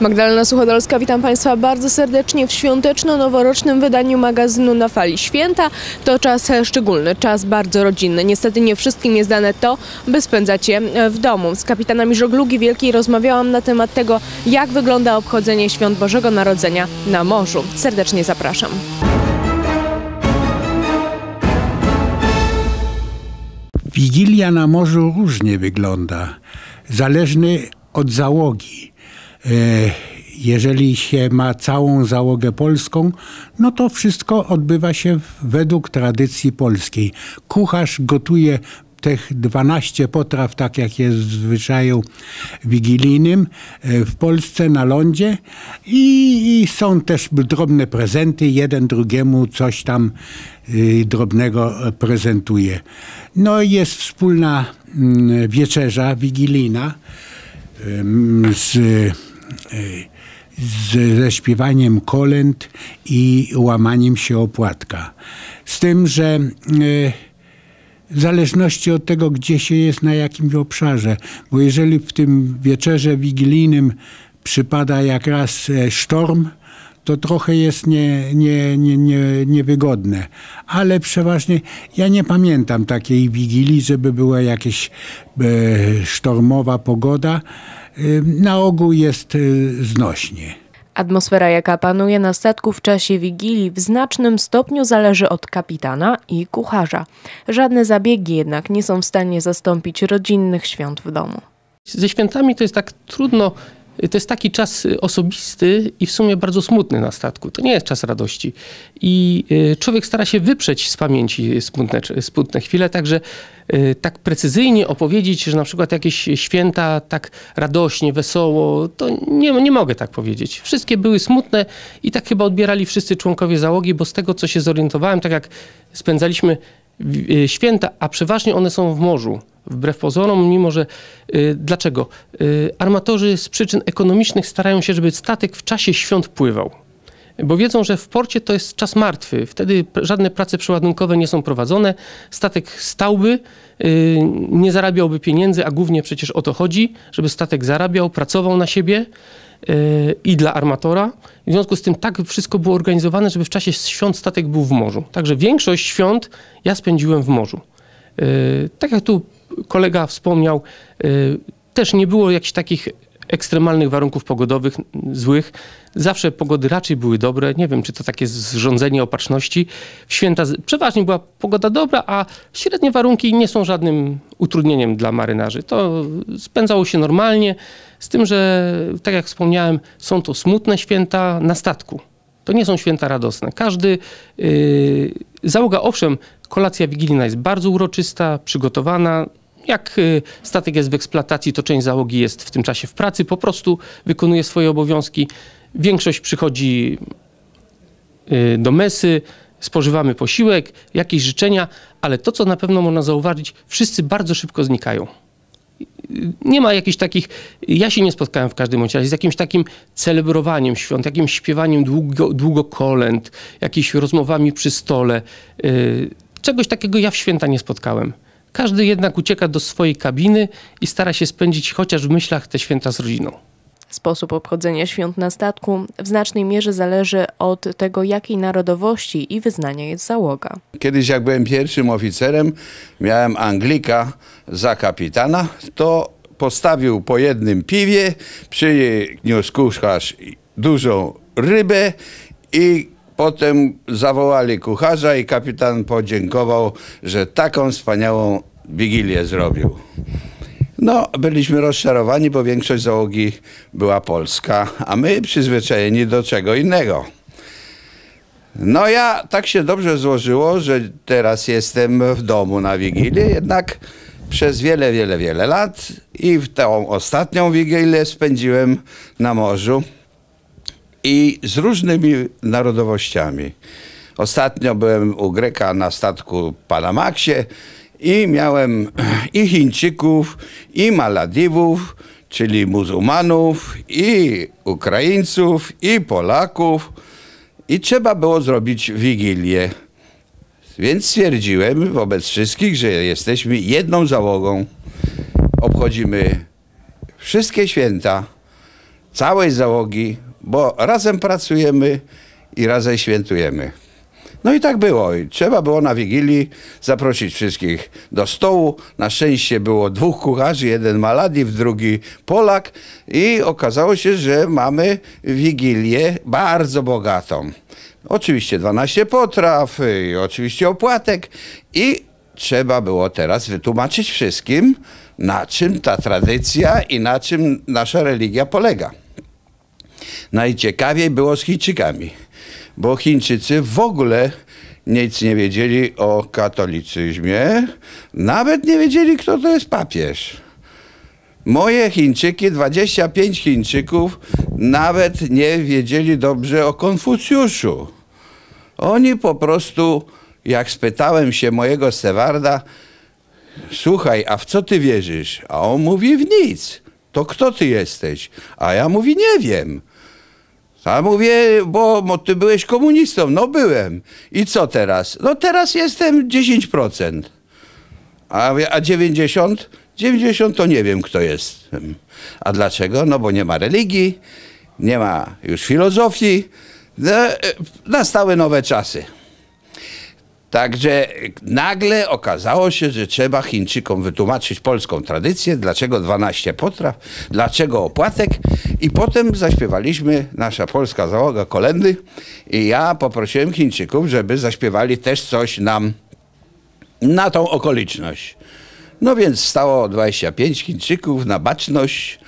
Magdalena Suchodolska, witam Państwa bardzo serdecznie w świąteczno-noworocznym wydaniu magazynu Na Fali. Święta to czas szczególny, czas bardzo rodzinny. Niestety nie wszystkim jest dane to, by spędzać je w domu. Z kapitanami żeglugi wielkiej rozmawiałam na temat tego, jak wygląda obchodzenie świąt Bożego Narodzenia na morzu. Serdecznie zapraszam. Wigilia na morzu różnie wygląda, zależny od załogi. E, Jeżeli się ma całą załogę polską, no to wszystko odbywa się według tradycji polskiej. Kucharz gotuje tych 12 potraw, tak jak jest w zwyczaju wigilijnym e, w Polsce na lądzie i, i są też drobne prezenty, jeden drugiemu coś tam y, drobnego prezentuje. No jest wspólna mm, wieczerza wigilijna em, z, y, z, ze śpiewaniem kolęd i łamaniem się opłatka. Z tym, że y, w zależności od tego, gdzie się jest, na jakim obszarze. Bo jeżeli w tym wieczerze wigilijnym przypada jak raz e, sztorm, to trochę jest nie, nie, nie, nie, niewygodne. Ale przeważnie ja nie pamiętam takiej wigilii, żeby była jakaś e, sztormowa pogoda. Na ogół jest e, znośnie. Atmosfera, jaka panuje na statku w czasie Wigilii, w znacznym stopniu zależy od kapitana i kucharza. Żadne zabiegi jednak nie są w stanie zastąpić rodzinnych świąt w domu. Ze świętami to jest tak trudno. To jest taki czas y, osobisty i w sumie bardzo smutny na statku. To nie jest czas radości. I y, człowiek stara się wyprzeć z pamięci smutne, smutne chwile, także y, tak precyzyjnie opowiedzieć, że na przykład jakieś święta tak radośnie, wesoło, to nie, nie mogę tak powiedzieć. Wszystkie były smutne i tak chyba odbierali wszyscy członkowie załogi, bo z tego, co się zorientowałem, tak jak spędzaliśmy święta, a przeważnie one są w morzu. Wbrew pozorom, mimo że y, dlaczego? Y, armatorzy z przyczyn ekonomicznych starają się, żeby statek w czasie świąt pływał. Bo wiedzą, że w porcie to jest czas martwy. Wtedy żadne prace przeładunkowe nie są prowadzone. Statek stałby, y, nie zarabiałby pieniędzy, a głównie przecież o to chodzi, żeby statek zarabiał, pracował na siebie y, i dla armatora. W związku z tym tak wszystko było organizowane, żeby w czasie świąt statek był w morzu. Także większość świąt ja spędziłem w morzu. Y, Tak jak tu kolega wspomniał, y, też nie było jakichś takich ekstremalnych warunków pogodowych złych. Zawsze pogody raczej były dobre. Nie wiem, czy to takie zrządzenie opatrzności. W święta przeważnie była pogoda dobra, a średnie warunki nie są żadnym utrudnieniem dla marynarzy. To spędzało się normalnie, z tym, że tak jak wspomniałem, są to smutne święta na statku. To nie są święta radosne. Każdy, yy, załoga owszem, kolacja wigilijna jest bardzo uroczysta, przygotowana. Jak yy, statek jest w eksploatacji, to część załogi jest w tym czasie w pracy, po prostu wykonuje swoje obowiązki. Większość przychodzi yy, do mesy, spożywamy posiłek, jakieś życzenia, ale to, co na pewno można zauważyć, wszyscy bardzo szybko znikają nie ma jakichś takich, ja się nie spotkałem w każdym bądź razie z jakimś takim celebrowaniem świąt, jakimś śpiewaniem długo, długo kolęd, jakimiś rozmowami przy stole. Yy, Czegoś takiego ja w święta nie spotkałem. Każdy jednak ucieka do swojej kabiny i stara się spędzić chociaż w myślach te święta z rodziną. Sposób obchodzenia świąt na statku w znacznej mierze zależy od tego, jakiej narodowości i wyznania jest załoga. Kiedyś jak byłem pierwszym oficerem, miałem Anglika za kapitana, to postawił po jednym piwie, przyniósł kucharz dużą rybę i potem zawołali kucharza i kapitan podziękował, że taką wspaniałą wigilię zrobił. No, byliśmy rozczarowani, bo większość załogi była polska, a my przyzwyczajeni do czego innego. No ja tak się dobrze złożyło, że teraz jestem w domu na Wigilię, jednak przez wiele, wiele, wiele lat i w tą ostatnią Wigilię spędziłem na morzu i z różnymi narodowościami. Ostatnio byłem u Greka na statku Panamaxie i miałem i Chińczyków, i Maladiwów, czyli muzułmanów, i Ukraińców, i Polaków. I trzeba było zrobić wigilię. Więc stwierdziłem wobec wszystkich, że jesteśmy jedną załogą. Obchodzimy wszystkie święta, całej załogi, bo razem pracujemy i razem świętujemy. No i tak było. Trzeba było na Wigilii zaprosić wszystkich do stołu. Na szczęście było dwóch kucharzy, jeden Maladiw, drugi Polak i okazało się, że mamy Wigilię bardzo bogatą. Oczywiście 12 potraw, i oczywiście opłatek i trzeba było teraz wytłumaczyć wszystkim, na czym ta tradycja i na czym nasza religia polega. Najciekawiej było z Chińczykami, bo Chińczycy w ogóle nic nie wiedzieli o katolicyzmie, nawet nie wiedzieli, kto to jest papież. Moje Chińczyki, 25 Chińczyków, nawet nie wiedzieli dobrze o Konfucjuszu. Oni po prostu, jak spytałem się mojego stewarda, słuchaj, a w co ty wierzysz? A on mówi w nic. To kto ty jesteś? A ja mówi, nie wiem. A mówię, bo, bo ty byłeś komunistą. No byłem. I co teraz? No teraz jestem 10%. A, a 90? 90 to nie wiem, kto jestem. A dlaczego? No bo nie ma religii, nie ma już filozofii. No, e, nastały nowe czasy. Także nagle okazało się, że trzeba Chińczykom wytłumaczyć polską tradycję, dlaczego 12 potraw, dlaczego opłatek. I potem zaśpiewaliśmy, nasza polska załoga kolendy i ja poprosiłem Chińczyków, żeby zaśpiewali też coś nam na tą okoliczność. No więc stało 25 Chińczyków na baczność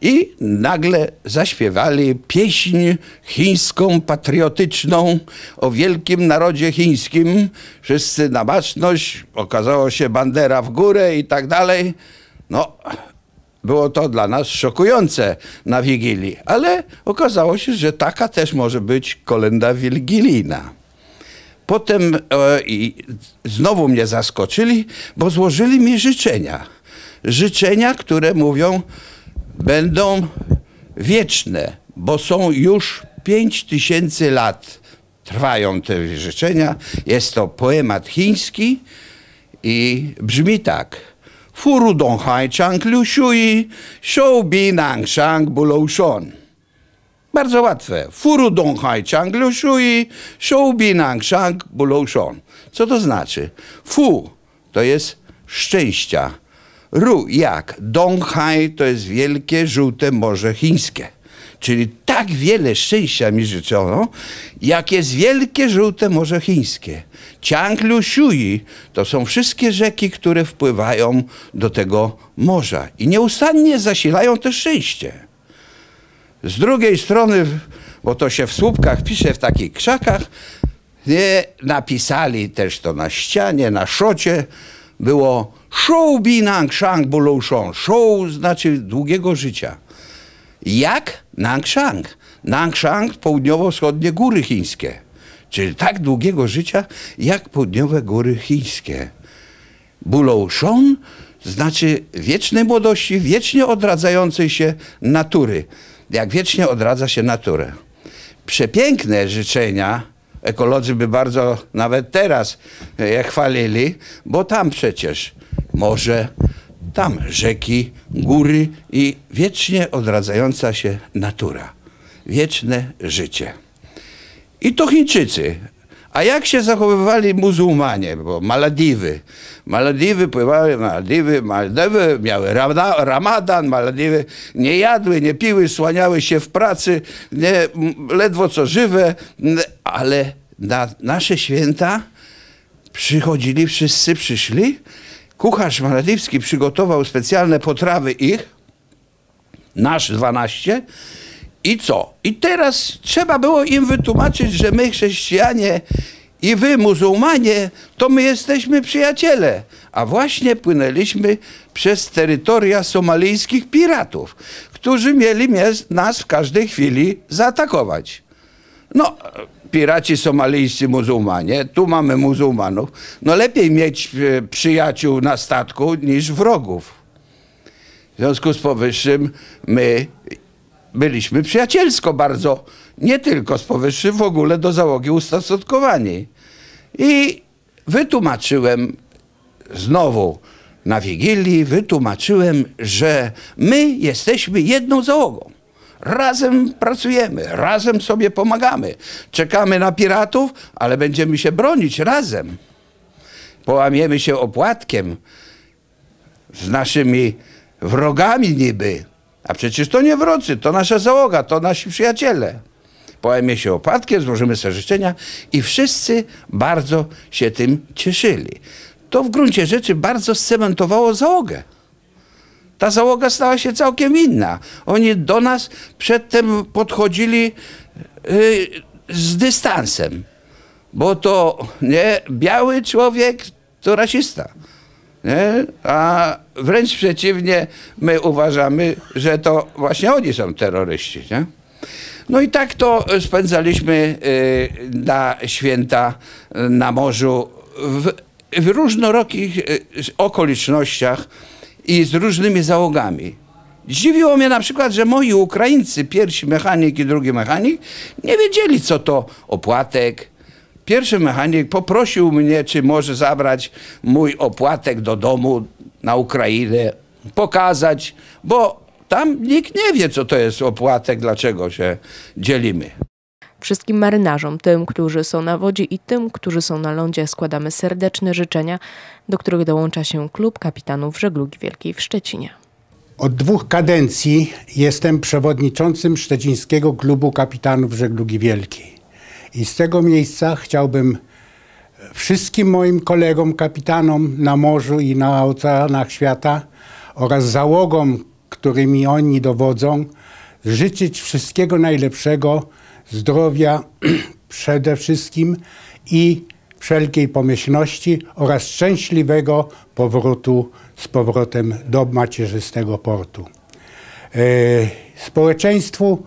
i nagle zaśpiewali pieśń chińską, patriotyczną o wielkim narodzie chińskim. Wszyscy na baczność, okazało się bandera w górę i tak dalej. No, było to dla nas szokujące na Wigilii, ale okazało się, że taka też może być kolenda wigilijna. Potem e, i znowu mnie zaskoczyli, bo złożyli mi życzenia. Życzenia, które mówią, będą wieczne, bo są już 5 tysięcy lat. Trwają te życzenia. Jest to poemat chiński i brzmi tak. Furu dong hai chang liu shui, shou bi nang shang bu lou shon. Bardzo łatwe. Furu dong hai chang liu shui, shou bi nang shang bu lou shon. Co to znaczy? Fu to jest szczęścia. Ru jak? Donghai to jest wielkie, żółte morze chińskie. Czyli tak wiele szczęścia mi życzono, jak jest wielkie, żółte morze chińskie. Cianglu Shui to są wszystkie rzeki, które wpływają do tego morza i nieustannie zasilają to szczęście. Z drugiej strony, bo to się w słupkach pisze w takich krzakach, nie, napisali też to na ścianie, na szocie, było Shou bi nang shang bulou shong. Shou znaczy długiego życia. Jak? Nangshang. Nangshang południowo-wschodnie góry chińskie. Czyli tak długiego życia, jak południowe góry chińskie. Bulou shong znaczy wiecznej młodości, wiecznie odradzającej się natury. Jak wiecznie odradza się naturę. Przepiękne życzenia ekolodzy by bardzo nawet teraz je chwalili, bo tam przecież morze, tam rzeki, góry i wiecznie odradzająca się natura. Wieczne życie. I to Chińczycy. A jak się zachowywali muzułmanie, bo Malediwy. Malediwy pływały, Malediwy, Malediwy miały rama- ramadan, Malediwy nie jadły, nie piły, słaniały się w pracy, nie, ledwo co żywe, ale na nasze święta przychodzili, wszyscy przyszli. Kucharz malediwski przygotował specjalne potrawy ich, nasz 12. I co? I teraz trzeba było im wytłumaczyć, że my chrześcijanie i wy muzułmanie, to my jesteśmy przyjaciele. A właśnie płynęliśmy przez terytoria somalijskich piratów, którzy mieli nas w każdej chwili zaatakować. No, piraci somalijscy muzułmanie, tu mamy muzułmanów. No lepiej mieć e, przyjaciół na statku niż wrogów. W związku z powyższym my byliśmy przyjacielsko bardzo, nie tylko z powyższym, w ogóle do załogi ustosunkowani. I wytłumaczyłem znowu na Wigilii, wytłumaczyłem, że my jesteśmy jedną załogą. Razem pracujemy, razem sobie pomagamy. Czekamy na piratów, ale będziemy się bronić razem. Połamiemy się opłatkiem z naszymi wrogami niby. A przecież to nie wrodzy, to nasza załoga, to nasi przyjaciele. Połamie się opłatkiem, złożymy sobie życzenia i wszyscy bardzo się tym cieszyli. To w gruncie rzeczy bardzo scementowało załogę. Ta załoga stała się całkiem inna. Oni do nas przedtem podchodzili y, z dystansem, bo to nie biały człowiek to rasista. Nie? A wręcz przeciwnie, my uważamy, że to właśnie oni są terroryści. Nie? No i tak to spędzaliśmy y, na święta y, na morzu w, w różnorakich y, okolicznościach i z różnymi załogami. Zdziwiło mnie na przykład, że moi Ukraińcy, pierwszy mechanik i drugi mechanik, nie wiedzieli co to opłatek. Pierwszy mechanik poprosił mnie, czy może zabrać mój opłatek do domu na Ukrainę, pokazać, bo tam nikt nie wie, co to jest opłatek, dlaczego się dzielimy. Wszystkim marynarzom, tym, którzy są na wodzie i tym, którzy są na lądzie, składamy serdeczne życzenia, do których dołącza się Klub Kapitanów Żeglugi Wielkiej w Szczecinie. Od dwóch kadencji jestem przewodniczącym Szczecińskiego Klubu Kapitanów Żeglugi Wielkiej. I z tego miejsca chciałbym wszystkim moim kolegom kapitanom na morzu i na oceanach świata oraz załogom, którymi oni dowodzą, życzyć wszystkiego najlepszego, zdrowia przede wszystkim i wszelkiej pomyślności oraz szczęśliwego powrotu z powrotem do macierzystego portu. E, Społeczeństwu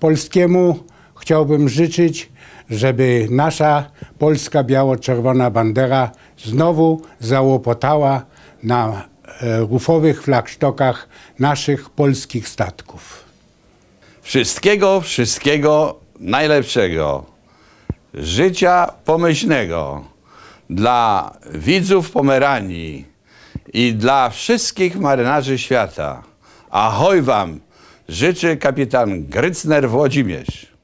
polskiemu chciałbym życzyć, żeby nasza polska biało-czerwona bandera znowu załopotała na e, rufowych flagsztokach naszych polskich statków. Wszystkiego, wszystkiego najlepszego. Życia pomyślnego dla widzów Pomeranii i dla wszystkich marynarzy świata. Ahoj wam! Życzy kapitan Grycner Włodzimierz.